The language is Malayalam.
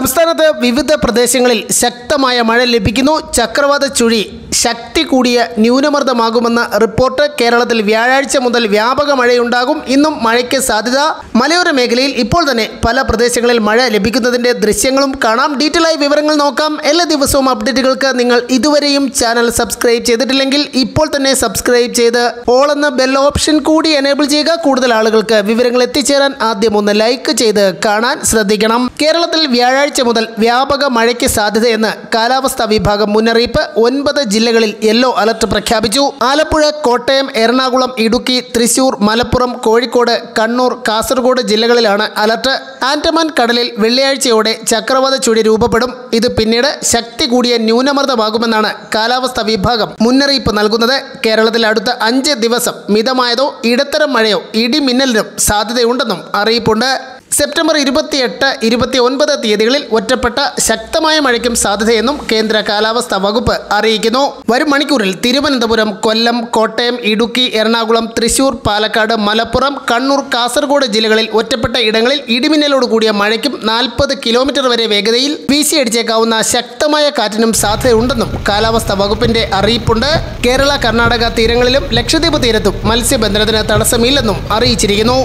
സംസ്ഥാനത്ത് വിവിധ പ്രദേശങ്ങളിൽ ശക്തമായ മഴ ലഭിക്കുന്നു. ചക്രവാത ചുഴി ശക്തി കൂടിയ ന്യൂനമർദ്ദമാകുമെന്ന റിപ്പോർട്ട് കേരളത്തിൽ വ്യാഴാഴ്ച മുതൽ വ്യാപക മഴയുണ്ടാകും. ഇന്നും മഴയ്ക്ക് സാധ്യത. മലയോര മേഖലയിൽ ഇപ്പോൾ തന്നെ പല പ്രദേശങ്ങളിൽ മഴ ലഭിക്കുന്നതിന്റെ ദൃശ്യങ്ങളും കാണാം. ഡീറ്റെയിൽ ആയി വിവരങ്ങൾ നോക്കാം. എല്ലാ ദിവസവും അപ്ഡേറ്റുകൾക്ക് നിങ്ങൾ ഇതുവരെയും ചാനൽ സബ്സ്ക്രൈബ് ചെയ്തിട്ടില്ലെങ്കിൽ ഇപ്പോൾ തന്നെ സബ്സ്ക്രൈബ് ചെയ്ത് ഓൾ എന്ന ബെൽ ഓപ്ഷൻ കൂടി എനേബിൾ ചെയ്യുക. കൂടുതൽ ആളുകൾക്ക് വിവരങ്ങൾ എത്തിച്ചേരാൻ ആദ്യം ഒന്ന് ലൈക്ക് ചെയ്ത് കാണാൻ ശ്രദ്ധിക്കണം. കേരളത്തിൽ വ്യാഴാഴ്ച മുതൽ വ്യാപക മഴയ്ക്ക് സാധ്യതയെന്ന് കാലാവസ്ഥാ വിഭാഗം മുന്നറിയിപ്പ്. ഒൻപത് ജില്ലകളിൽ യെല്ലോ അലർട്ട് പ്രഖ്യാപിച്ചു. ആലപ്പുഴ കോട്ടയം എറണാകുളം ഇടുക്കി തൃശൂർ മലപ്പുറം കോഴിക്കോട് കണ്ണൂർ കാസർഗോഡ് ജില്ലകളിലാണ് അലർട്ട്. ആൻഡമാൻ കടലിൽ വെള്ളിയാഴ്ചയോടെ ചക്രവാത ചുഴി രൂപപ്പെടും. ഇത് പിന്നീട് ശക്തി കൂടിയ ന്യൂനമർദ്ദമാകുമെന്നാണ് കാലാവസ്ഥാ വിഭാഗം മുന്നറിയിപ്പ് നൽകുന്നത്. കേരളത്തിൽ അടുത്ത അഞ്ച് ദിവസം മിതമായതോ ഇടത്തരം മഴയോ ഇടിമിന്നലിനും സാധ്യതയുണ്ടെന്നും അറിയിപ്പുണ്ട്. സെപ്റ്റംബർ ഇരുപത്തിയെട്ട് ഇരുപത്തി ഒൻപത് തീയതികളിൽ ഒറ്റപ്പെട്ട ശക്തമായ മഴയ്ക്കും സാധ്യതയെന്നും കേന്ദ്ര കാലാവസ്ഥാ വകുപ്പ് അറിയിക്കുന്നു. വരും മണിക്കൂറിൽ തിരുവനന്തപുരം കൊല്ലം കോട്ടയം ഇടുക്കി എറണാകുളം തൃശൂർ പാലക്കാട് മലപ്പുറം കണ്ണൂർ കാസർഗോഡ് ജില്ലകളിൽ ഒറ്റപ്പെട്ട ഇടങ്ങളിൽ ഇടിമിന്നലോട് കൂടിയ മഴയ്ക്കും നാൽപ്പത് കിലോമീറ്റർ വരെ വേഗതയിൽ വീശിയടിച്ചേക്കാവുന്ന ശക്തമായ കാറ്റിനും സാധ്യതയുണ്ടെന്നും കാലാവസ്ഥാ വകുപ്പിന്റെ അറിയിപ്പുണ്ട്. കേരള കർണാടക തീരങ്ങളിലും ലക്ഷദ്വീപ് തീരത്തും മത്സ്യബന്ധനത്തിന് തടസ്സമില്ലെന്നും അറിയിച്ചിരിക്കുന്നു.